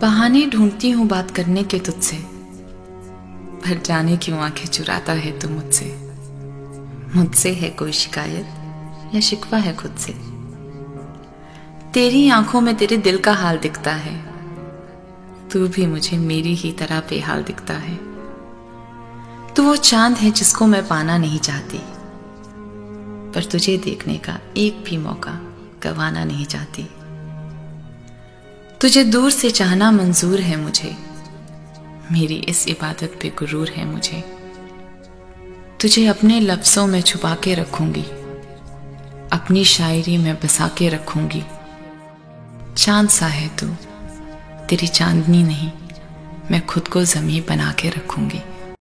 बहाने ढूंढती हूँ बात करने के तुझसे। पर जाने क्यों आँखें चुराता है तू मुझसे? मुझसे है कोई शिकायत? या शिकवा है खुद से? तेरी आँखों में तेरे दिल का हाल दिखता है। तू भी मुझे मेरी ही तरह बेहाल दिखता है। तू वो चाँद है जिसको मैं पाना नहीं चाहती। पर तुझे देखने का एक भी मौका गवाना नहीं चाहती। तुझे दूर से चाहना मंजूर है मुझे। मेरी इस इबादत पे गुरूर है मुझे। तुझे अपने लफ्जों में छुपा के रखूँगी। अपनी शायरी में बसा के रखूँगी। चाँद सा है तू, तेरी चांदनी नहीं, मैं खुद को जमी बना के रखूँगी।